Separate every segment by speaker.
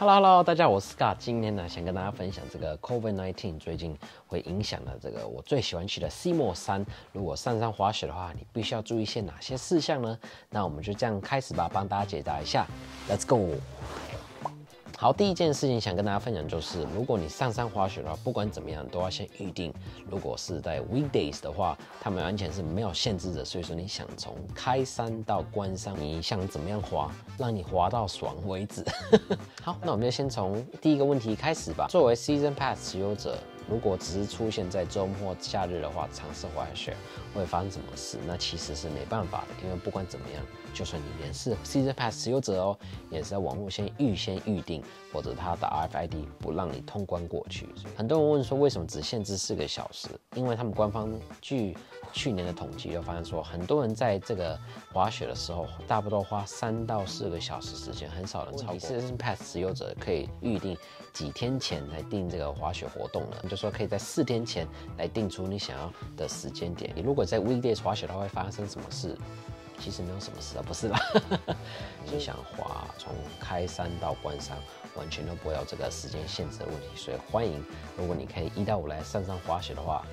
Speaker 1: Hello Hello，大家好，我是 Scott。今天呢，想跟大家分享这个 COVID-19 最近会影响的这个我最喜欢去的西莫山。如果上山滑雪的话，你必须要注意一些哪些事项呢？那我们就这样开始吧，帮大家解答一下。Let's go。好，第一件事情想跟大家分享就是，如果你上山滑雪的话，不管怎么样都要先预定。如果是在 weekdays 的话，他们完全是没有限制的，所以说你想从开山到关山，你想怎么样滑，让你滑到爽为止。好，那我们就先从第一个问题开始吧。作为 season pass 持有者。如果只是出现在周末、假日的话，尝试滑雪会发生什么事？那其实是没办法的，因为不管怎么样，就算你连是 Season Pass 持有者哦，也是在网络先预先预定，或者他的 RFID 不让你通关过去。很多人问说，为什么只限制四个小时？因为他们官方据去年的统计就发现说，很多人在这个滑雪的时候，大不多花三到四个小时时间，很少人超过。Season Pass 持有者可以预定几天前来订这个滑雪活动了，就说可以在四天前来定出你想要的时间点。你如果在 weekdays 滑雪的话，会发生什么事？其实没有什么事啊，不是啦。你想滑从开山到关山，完全都不会有这个时间限制的问题。所以欢迎，如果你可以一到五来上山滑雪的话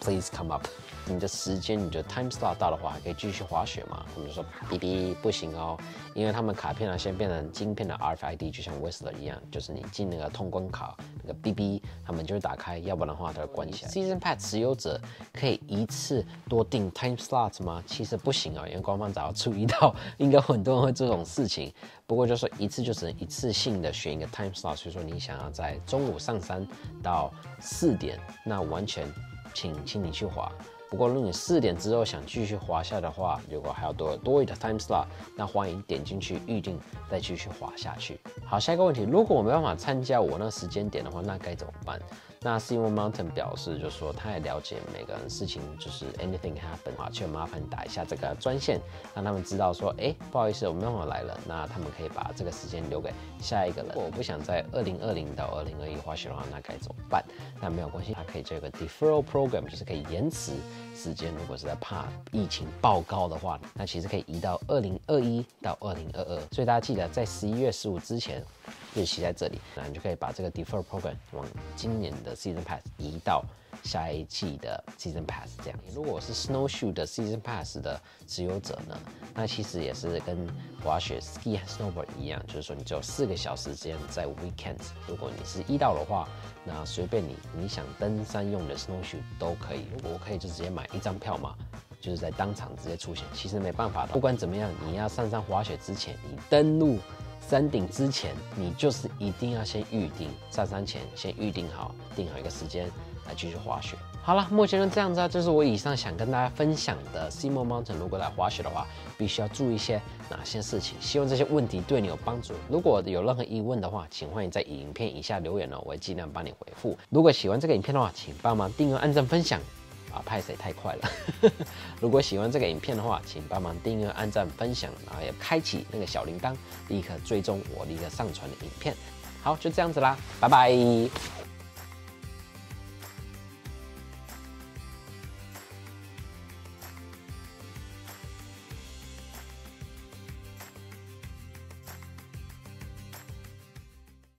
Speaker 1: ，please come up。你的时间，你的 time slot 到的话，还可以继续滑雪嘛？或者说，B B 不行哦，因为他们卡片呢，先变成晶片的 RFID，就像 Whistler 一样，就是你进那个通关卡，那个 B B 他们就会打开，要不然的话它会关起来。Season Pass 持有者可以一次多订 time slot 吗？其实不行啊，因为官方早要注意到，应该很多人会这种事情。不过就说一次就只能一次性的选一个 time slot，所以说你想要在中午上山到四点，那完全请请你去滑。不过，如果你四点之后想继续滑下的话，如果还有多多余的 time slot，那欢迎点进去预定，再继续滑下去。好，下一个问题，如果我没办法参加我那时间点的话，那该怎么办？那 Simon Mountain 表示，就是说他也了解每个人事情，就是 anything happen 啊，就麻烦打一下这个专线，让他们知道说，哎，不好意思，我没办法来了。那他们可以把这个时间留给下一个人。如果我不想在二零二零到二零二一滑雪的话，那该怎么办？那没有关系，他可以做一个 deferral program，就是可以延迟时间。如果是在怕疫情爆高的话，那其实可以移到二零二一到二零二二。所以大家记得在十一月十五之前。日期在这里，那你就可以把这个 defer program 往今年的 season pass 移到下一季的 season pass 这样。如果是 snowshoe 的 season pass 的持有者呢，那其实也是跟滑雪 ski snowboard 一样，就是说你只有四个小时间在 weekend。如果你是一到的话，那随便你，你想登山用的 snowshoe 都可以。如果我可以就直接买一张票嘛，就是在当场直接出现。其实没办法的，不管怎么样，你要上山滑雪之前，你登录。山顶之前，你就是一定要先预定，上山前先预定好，定好一个时间来继续滑雪。好了，目前就这样子啊，这是我以上想跟大家分享的。s i m o Mountain 如果来滑雪的话，必须要注意一些哪些事情？希望这些问题对你有帮助。如果有任何疑问的话，请欢迎在影片以下留言哦，我会尽量帮你回复。如果喜欢这个影片的话，请帮忙订阅、按赞、分享。啊，拍谁太快了！如果喜欢这个影片的话，请帮忙订阅、按赞、分享，然后也开启那个小铃铛，立刻追踪我立刻上传的影片。好，就这样子啦，拜拜。